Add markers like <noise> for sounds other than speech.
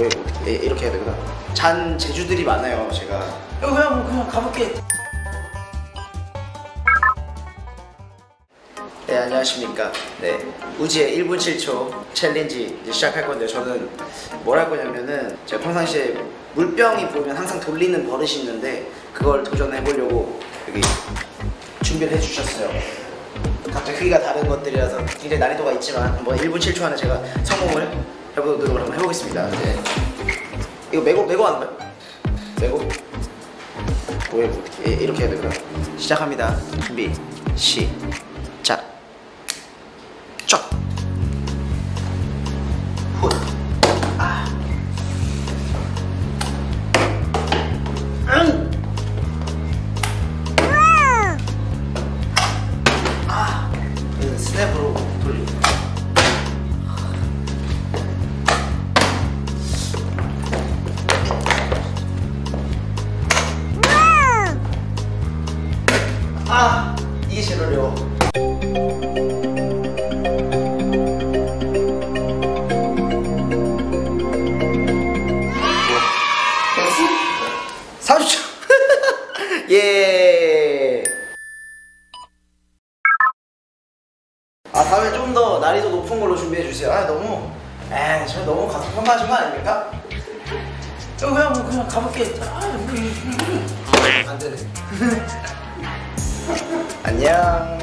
왜 어떻게 예, 이렇게 해야 되구나. 잔 재주들이 많아요. 제가. 이거 그냥 뭐 그냥 가볼게. 네 안녕하십니까. 네 우지의 1분 7초 챌린지 이제 시작할 건데 저는 뭘 할 거냐면은 제가 평상시에 물병이 보이면 항상 돌리는 버릇이 있는데 그걸 도전해 보려고 여기 준비를 해주셨어요. 각자 크기가 다른 것들이라서 굉장히 난이도가 있지만 한번 1분 7초 안에 제가 성공을 해보도록 한번 해보겠습니다. 네. 이거 메고 메고 하는 거야? 메고 왜 어떻게 예, 이렇게 해야 되구나. 시작합니다. 준비 시작. 쫙. 훗. 아. 응. 아. 그 스냅으로 돌리. 아 이게 제일 어려워. 됐어? 30초. 예. 아 다음에 좀 더 난이도 높은 걸로 준비해 주세요. 아 너무, 에, 저 너무 가서 평가하신 거 아닙니까? 저 그냥 뭐 그냥 가볼게. 아, 뭐, 안 되네. <laughs> 안녕.